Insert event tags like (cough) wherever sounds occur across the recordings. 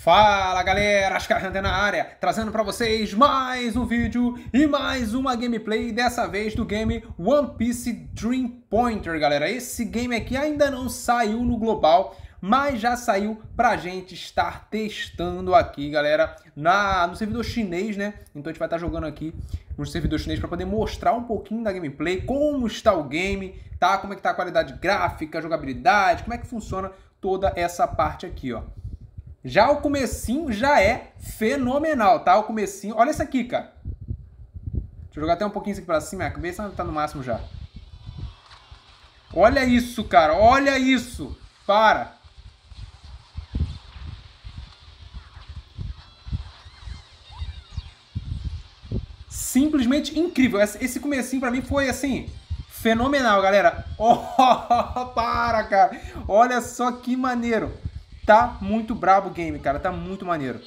Fala galera, Ascarrante na área, trazendo para vocês mais um vídeo e mais uma gameplay, dessa vez do game One Piece Dream Pointer, galera. Esse game aqui ainda não saiu no global, mas já saiu pra gente estar testando aqui, galera, na, no servidor chinês, né? Então a gente vai estar jogando aqui no servidor chinês para poder mostrar um pouquinho da gameplay, como está o game, tá? Como é que tá a qualidade gráfica, jogabilidade, como é que funciona toda essa parte aqui, ó. Já o comecinho já é fenomenal, tá? O comecinho, olha isso aqui, cara. Deixa eu jogar até um pouquinho isso aqui pra cima, a cabeça tá no máximo já. Olha isso, cara, olha isso. Para. Simplesmente incrível. Esse comecinho pra mim foi assim, fenomenal, galera. (laughs) Oh, para, cara. Olha só que maneiro. Tá muito brabo o game, cara. Tá muito maneiro.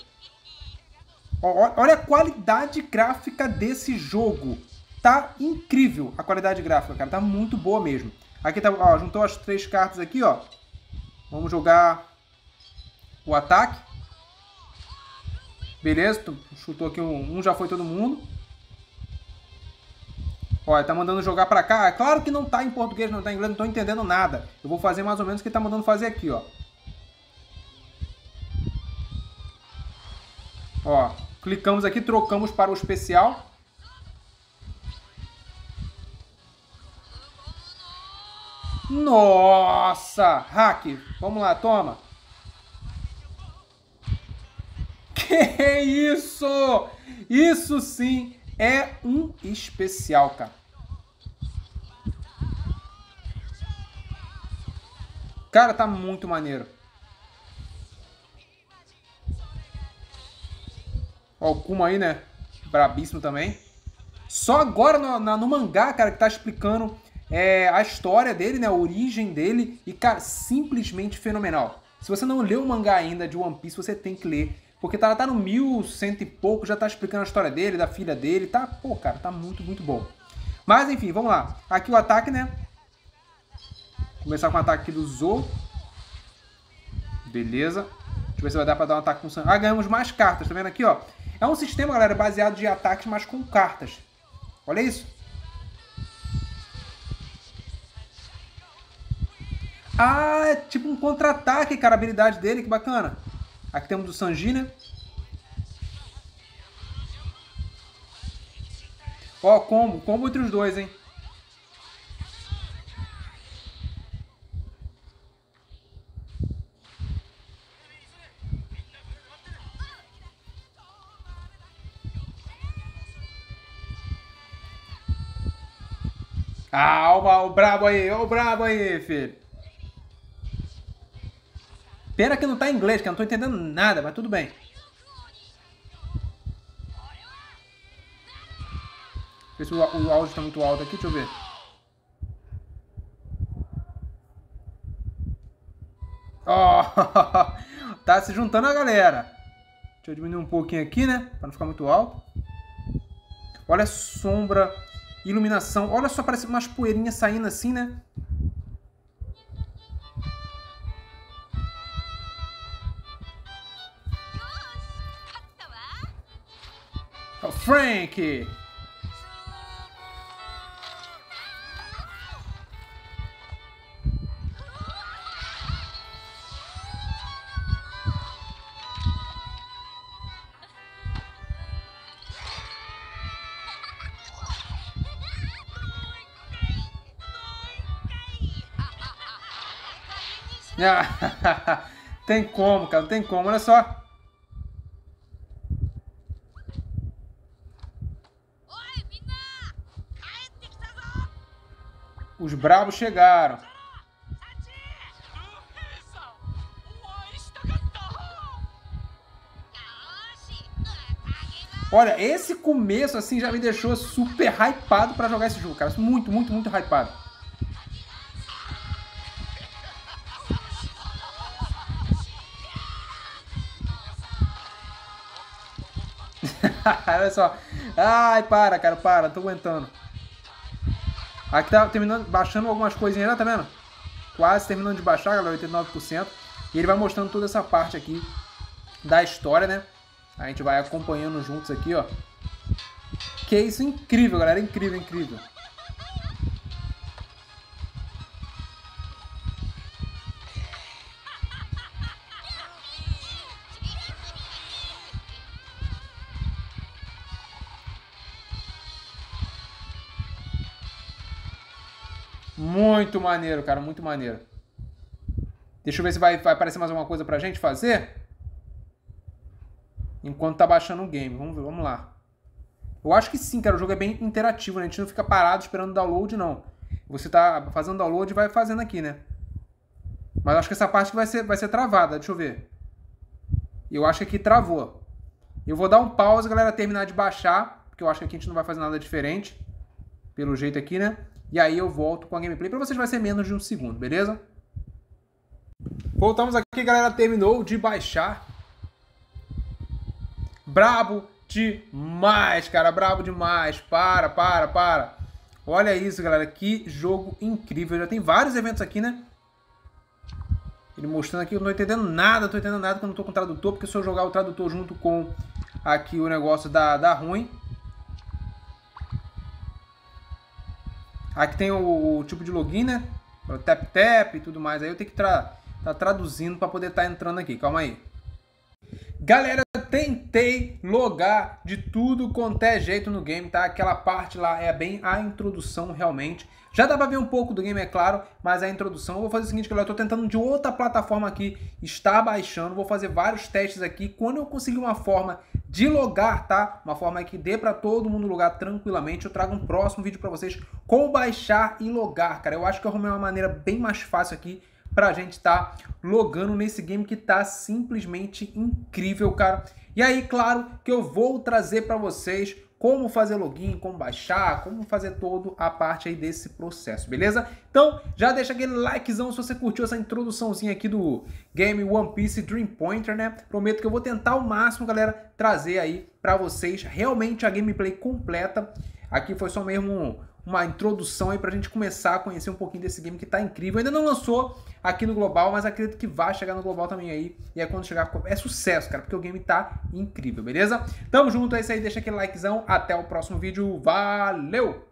Olha a qualidade gráfica desse jogo. Tá incrível a qualidade gráfica, cara. Tá muito boa mesmo. Aqui tá, ó, juntou as três cartas aqui, ó. Vamos jogar o ataque. Beleza, chutou aqui um, um já foi todo mundo. Olha, tá mandando jogar pra cá. É claro que não tá em português, não tá em inglês, não tô entendendo nada. Eu vou fazer mais ou menos o que tá mandando fazer aqui, ó. Ó, clicamos aqui, trocamos para o especial. Nossa! Hack! Vamos lá, toma! Que isso! Isso sim é um especial, cara. Cara, tá muito maneiro. Ó, o Kuma aí, né? Brabíssimo também. Só agora no, no, no mangá, cara, que tá explicando é, a história dele, né? A origem dele. E, cara, simplesmente fenomenal. Se você não leu o mangá ainda de One Piece, você tem que ler. Porque tá, tá no mil, cento e pouco, já tá explicando a história dele, da filha dele. Tá, pô, cara, tá muito, muito bom. Mas, enfim, vamos lá. Aqui o ataque, né? Começar com o ataque do Zou. Beleza. Deixa eu ver se vai dar pra dar um ataque com sangue. Ah, ganhamos mais cartas, tá vendo aqui, ó? É um sistema, galera, baseado de ataques, mas com cartas. Olha isso. Ah, é tipo um contra-ataque, cara, a habilidade dele, que bacana. Aqui temos o Sanji, né? Ó, combo, combo entre os dois, hein? Ah, o, o brabo aí, o brabo aí, filho. Pena que não tá em inglês, que eu não tô entendendo nada, mas tudo bem. Ver se o, o áudio tá muito alto aqui, deixa eu ver. Ó, oh, (laughs) tá se juntando a galera. Deixa eu diminuir um pouquinho aqui, né? Pra não ficar muito alto. Olha a sombra Iluminação. Olha só, parece umas poeirinhas saindo assim, né? Oh, Frank! (laughs) tem como, cara, não tem como, olha só. Os bravos chegaram. Olha, esse começo assim já me deixou super hypado para jogar esse jogo, cara. Muito, muito, muito hypado. (laughs) Olha só. Ai, para, cara, para, não tô aguentando. Aqui tá terminando, baixando algumas coisinhas, né? Tá vendo? Quase terminando de baixar, galera, 89%. E ele vai mostrando toda essa parte aqui da história, né? A gente vai acompanhando juntos aqui, ó. Que isso incrível, galera. Incrível, incrível. Muito maneiro, cara, muito maneiro. Deixa eu ver se vai, vai aparecer mais alguma coisa pra gente fazer. Enquanto tá baixando o game. Vamos ver, vamos lá. Eu acho que sim, cara, o jogo é bem interativo, né? A gente não fica parado esperando download, não. Você tá fazendo download e vai fazendo aqui, né? Mas acho que essa parte vai ser, vai ser travada, deixa eu ver. Eu acho que aqui travou. Eu vou dar um pause, galera, terminar de baixar, porque eu acho que aqui a gente não vai fazer nada diferente. Pelo jeito aqui, né? E aí eu volto com a gameplay. Para vocês vai ser menos de um segundo, beleza? Voltamos aqui, galera. Terminou de baixar. Brabo demais, cara. Brabo demais. Para, para, para. Olha isso, galera. Que jogo incrível. Já tem vários eventos aqui, né? Ele mostrando aqui. Eu não tô entendendo nada. Tô entendendo nada quando eu tô com o tradutor. Porque se eu jogar o tradutor junto com aqui o negócio da, da ruim. Aqui tem o, o tipo de login, né? O tap tap e tudo mais. Aí eu tenho que estar tá traduzindo para poder estar tá entrando aqui. Calma aí. Galera, tentei logar de tudo quanto é jeito no game, tá? Aquela parte lá é bem a introdução realmente. Já dá pra ver um pouco do game, é claro, mas a introdução... Eu vou fazer o seguinte, galera, eu tô tentando de outra plataforma aqui, está baixando, vou fazer vários testes aqui. Quando eu conseguir uma forma de logar, tá? Uma forma que dê para todo mundo logar tranquilamente. Eu trago um próximo vídeo para vocês como baixar e logar, cara. Eu acho que eu arrumei uma maneira bem mais fácil aqui pra gente estar tá logando nesse game que tá simplesmente incrível, cara. E aí, claro, que eu vou trazer para vocês como fazer login, como baixar, como fazer toda a parte aí desse processo, beleza? Então, já deixa aquele likezão se você curtiu essa introduçãozinha aqui do game One Piece Dream Pointer, né? Prometo que eu vou tentar ao máximo, galera, trazer aí para vocês realmente a gameplay completa. Aqui foi só mesmo uma introdução aí pra gente começar a conhecer um pouquinho desse game que tá incrível. Ainda não lançou aqui no Global, mas acredito que vai chegar no Global também aí. E é quando chegar, é sucesso, cara, porque o game tá incrível, beleza? Tamo junto, é isso aí, deixa aquele likezão. Até o próximo vídeo, valeu!